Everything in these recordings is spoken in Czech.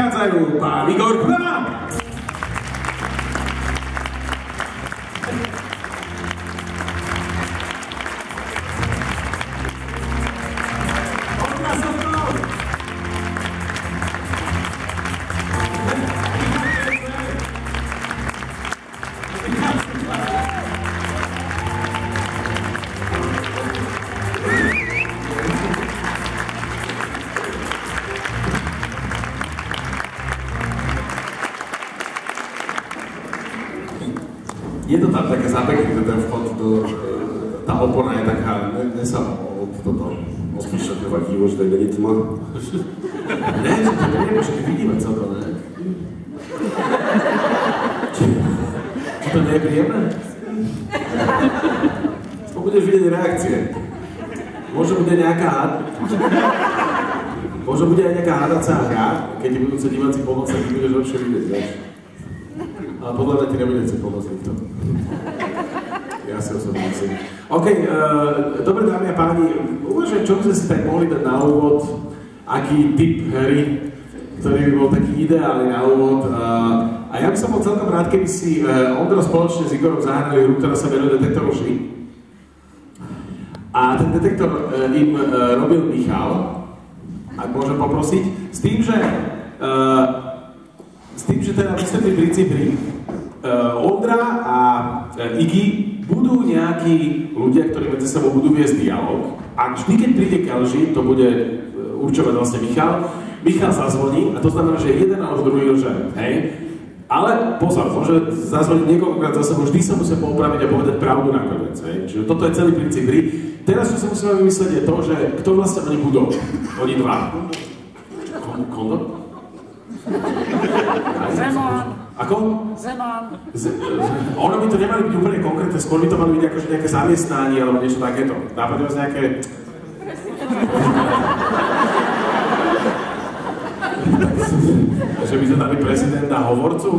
Kazai Rupa. We go, ten vchod do... Tá opona je taká, ne, ne sa od toto ospíšať Vadí, že tady není tma. Ne, že to nemôže vidíme co to, ne? To nie je príjemné? To budeš vidieť reakcie. Možno bude nejaká had... Možno bude aj nejaká hadacia hra, keď ti budú diváci pomôcť, tak budeš lepšie vidieť, vieš. Ale podľa mňa ti nebude chcieť pomôcť nikto. Ja si osobne myslím. OK, uh, dobre dámy a páni, uvažujem, čo by sme si tak mohli dať na úvod, aký typ hry, ktorý by bol taký ideálny na úvod. Uh, a ja by som bol celkom rád, keby si uh, Ondro spoločne s Igorom zahrali hru, ktorá sa venuje detektoru lži. A ten detektor uh, im uh, robil Michal, ak môžem poprosiť, s tým, že uh, s tým, že teda vysvetlím princíp hry. Uh, Ondra a uh, Iggy budú nejakí ľudia, ktorí medzi sebou budú viesť dialog. A vždy, keď príde k lži, to bude uh, určovať vlastne Michal. Michal zazvoní a to znamená, že jeden alebo druhý lže. Hej? Ale pozor, môže zazvoniť niekoľkokrát za sebou, vždy sa musia poupraviť a povedať pravdu nakoniec. Hej? Čiže toto je celý princíp hry. Teraz, čo sa musíme vymyslieť, je to, že kto vlastne oni budú. Oni dva. Komu kondom? Zeman, Ako? Zeman, Z, z, ono by to nemali byť úplne konkrétne, skôr by to mali byť akože nejaké zamestnanie alebo niečo takéto. Nápadne vás nejaké... že by sme dali prezidenta hovorcu?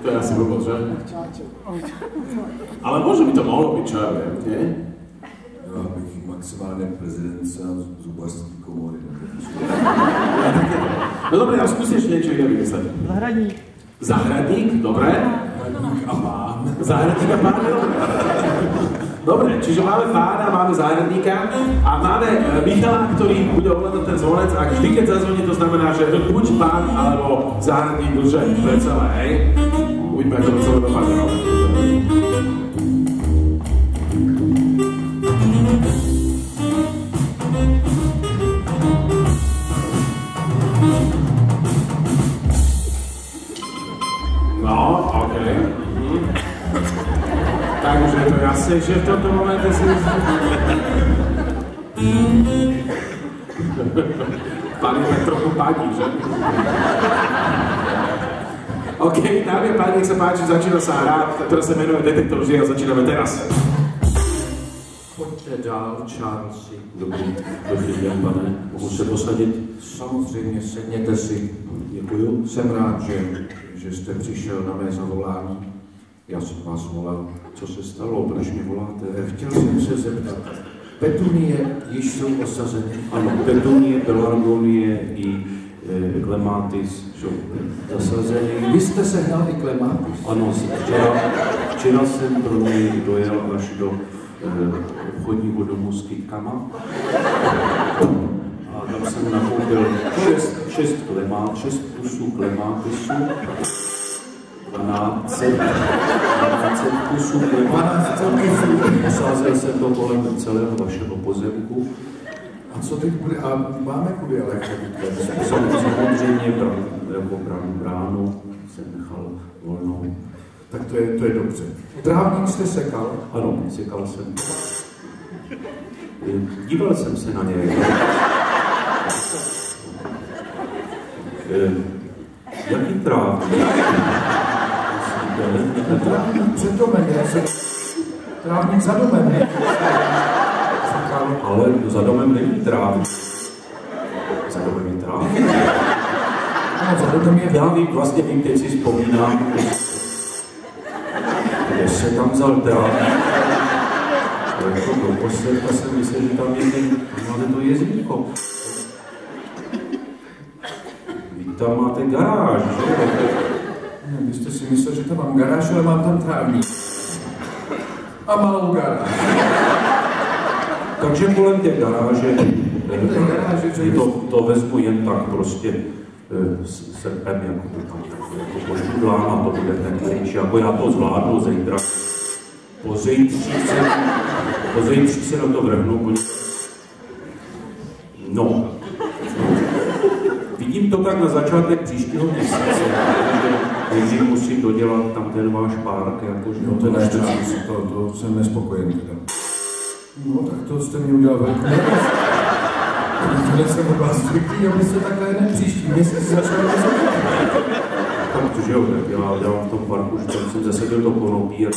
To je asi blbosť, že? Ale možno by to mohlo byť, čo ja viem, nie? Já bych maximálně prezidenta zubařské komory. No dobre, ale skúsi ešte niečo iné vymysleť. zahradník, Zahradník, dobre. A pán. Zahradník a pán, dobre. Dobre, čiže máme pána, máme záhradníka a máme e, Michala, ktorý bude ovládať ten zvonec a vždy, keď zazvoní, to znamená, že buď pán alebo záhradník duže. To je celé, hej? Uvidíme, ako to celé dopadne. No, OK. Mhm. Tak už je to jasnejšie v tomto momente si je tak trochu padí, že? OK, dámy a páni, nech sa páči, začína sa hra, ktorá sa menuje Detektor lži a začíname teraz. Pojďte dál, Charlesi. Dobrý, dobrý den, pane. Mohu se posadit? Samozřejmě, sedněte si. Děkuju. Jsem rád, že, že jste přišel na mé zavolání. Já jsem vás volal. Co se stalo? Proč mě voláte? Chtěl jsem se zeptat. Petunie již jsou osazeny. Ano, Petunie, Pelargonie i e, Klematis jsou zasazeny. Vy jste sehnal i Klematis? Ano, včera, včera jsem pro něj dojel až do e, obchodního domu s kytkama. A tam jsem nakoupil šest, šest klemát, šest kusů klemátisu, 12, 12 kusů klemátisu. Posázel jsem to kolem celého vašeho pozemku. A co teď bude? A máme kudy ale Samozřejmě jako bránu, bránu jsem nechal volnou. Tak to je, to je dobře. Trávník jste sekal? Ano, sekal jsem. Díval jsem se na něj. Jaký trávník? Trávník před domem, já jsem... Trávník za domem. ne? Ale za domem není trávník. Za domem je trávník. No, za domem je... Já vím, vlastně vím, teď si vzpomínám, kde se tam vzal trávník. Ale jako do posledka jsem myslel, že tam je ten, máte to jezínko. Vy tam máte garáž, že? Vy jste si myslel, že tam mám garáž, ale mám tam trávník. A malou garáž. Takže kolem té garáže, to, to vezmu jen tak prostě eh, s srpem, jako jako pošudlám a to bude ten klíč, jako já to zvládnu zítra. Po zítří se, po zítří se na to vrhnu. No. Vidím to tak na začátek příštího měsíce, nejdřív musím dodělat tam ten váš park, jakože No to ne, to, to, to jsem nespokojený teda. No tak to jste mi udělal velkou radost. Tohle jsem od vás zvyklý, abyste takhle jeden příští měsíc začali Protože jo, tak já dělám v tom parku, že tam jsem zasadil to konopí a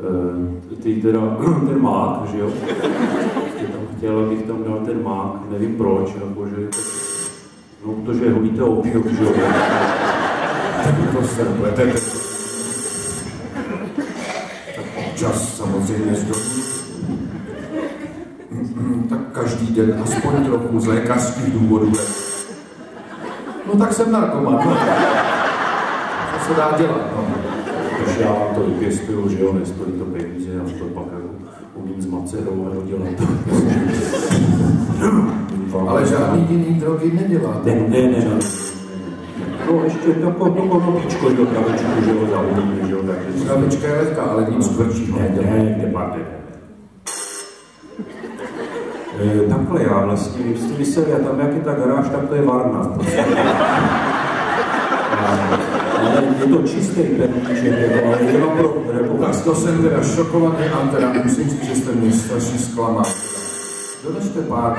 Eh, ty teda ten mák, že jo? Chtěl, abych tam dal ten mák, nevím proč, jakože, no, protože ho víte opium, že jo? To se pletete. Tak občas samozřejmě zdobí. Tak každý den aspoň trochu z lékařských důvodů. No tak jsem narkoman, no. Co se dá dělat, no. Protože já vám to vypěstuju, že jo, nestojí to peníze, já to pak jako umím zmacerovat, dodělat to. Ale žádný jiný drogy neděláte. Ne, ne, ne, ne. No ještě takovou to konopíčko do kravičku, že jo, zaumím, že jo, takže... Krabička je lehká, ale nic tvrdšího Ne, nedělá. ne, nepadne. E, takhle já vlastně, když jste myslel, já tam jak je ta garáž, tak to je varna. To čistý perníček, jako, ale jenom pro reputaci. Tak to jsem teda šokovaný a teda musím říct, že jste mě strašně zklamal. Donešte pár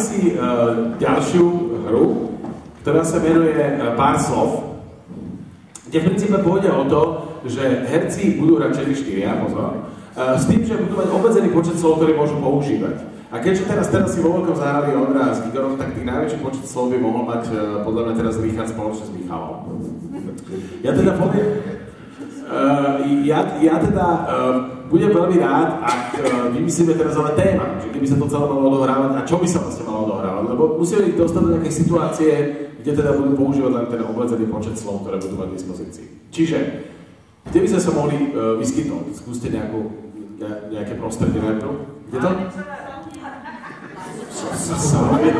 si ďalšiu hru, ktorá sa menuje uh, Pár slov, kde v princípe pôjde o to, že herci budú radšej štyria, pozor, uh, s tým, že budú mať obmedzený počet slov, ktoré môžu používať. A keďže teraz, teraz si vo veľkom zahrali Ondra s Igorom, tak tých najväčší počet slov by mohol mať podľa mňa teraz Richard spoločne s Michalom. Ja teda poviem, Uh, ja, ja teda uh, budem veľmi rád, ak uh, vymyslíme teraz ale téma, že keby sa to celé malo odohrávať a čo by sa vlastne malo odohrávať, lebo musíme ich dostať do nejakej situácie, kde teda budú používať len ten obmedzený počet slov, ktoré budú mať k dispozícii. Čiže, kde by sme sa mohli uh, vyskytnúť? Skúste nejakú, ne, nejaké prostredie najprv. Kde to? V saune.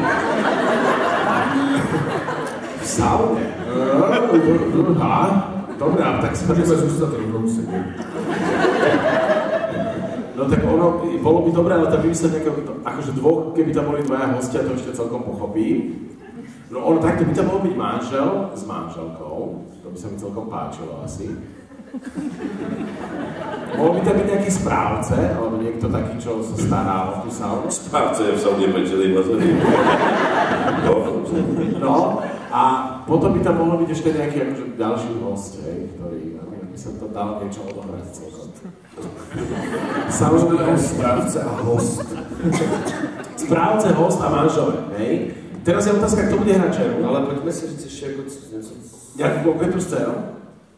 V saune. Uh, aha. Dobré, ale tak si Můžeme zůstat rovnou sedět. No tak ono, bolo by dobré, ale vymyslieť nejakého, akože dvoch, keby tam boli dvaja hostia, to ešte celkom pochopí. No ono takto by tam mohol byť manžel s manželkou, to by sa mi celkom páčilo asi. Mohol by tam byť nejaký správce, alebo niekto taký, čo sa stará o tú saunu. Správce je v sauně pečený. No, No, a potom by tam mohol byť ešte nejaký akože ďalší host, hej, ktorý, sa to dalo niečo odohrať celkom. Samozrejme, Správce a host. správce, host a manželé, hej. Teraz je otázka, kto bude hrať čeru. ale pojďme si říct ještě jako co- něco, Nejakú konkrétnu scénu?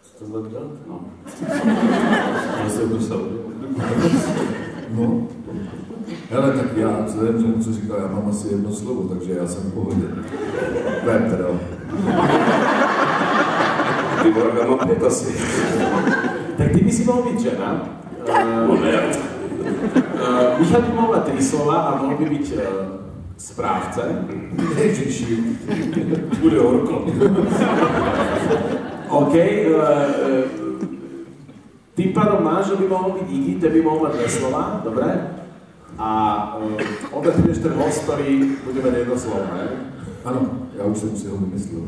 co to bude dělat? No. Já jsem sauně. No. Hele, tak já, vzhledem k tomu, co říkal, já mám asi jedno slovo, takže já jsem v pohodě. Petr, jo. Ty já mám asi. Tak ty by si mohol byť žena. Uh, uh, Michal by mohol mať tri slova a mohol by byť uh, správce. Ježiši. Bude horko. OK. Uh, uh, tým pádom manžel by mohol byť Iggy, ten by mohol mať dve slova, dobre? A uh, obe ty budeš ten host, ktorý bude mať jedno slovo, ne? Ano, já už jsem si ho vymyslel.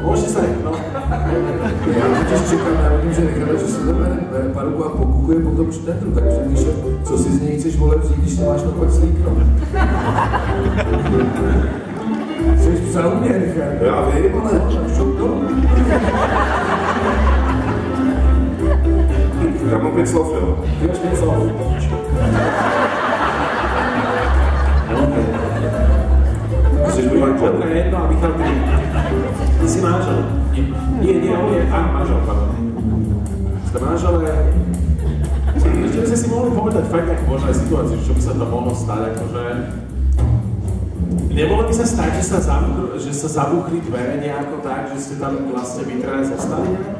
Môžete sa, no. Já totiž čekám, já vidím, že Richard, že si bere, bere paruku a pokukuje po tom štetru, tak přemýšlím, co si z něj chceš vole vzít, když to máš na pak slíknout. Jsi psal mě, Richard. Já vím, ale čo to? Já mám pět slov, jo. Ty máš pět slov. Jsi můj manžel. To je jedno a Michal, ty, ty jsi manžel. Nie, nie, on je, a manžel, pardon. Ste manželé, ešte by ste si mohli povedať fakt ako možná aj situáciu, čo by sa to mohlo stať, akože... Nebolo by sa stať, že sa, zabuchli, že sa zabuchli dvere nejako tak, že ste tam vlastne vytrané zostali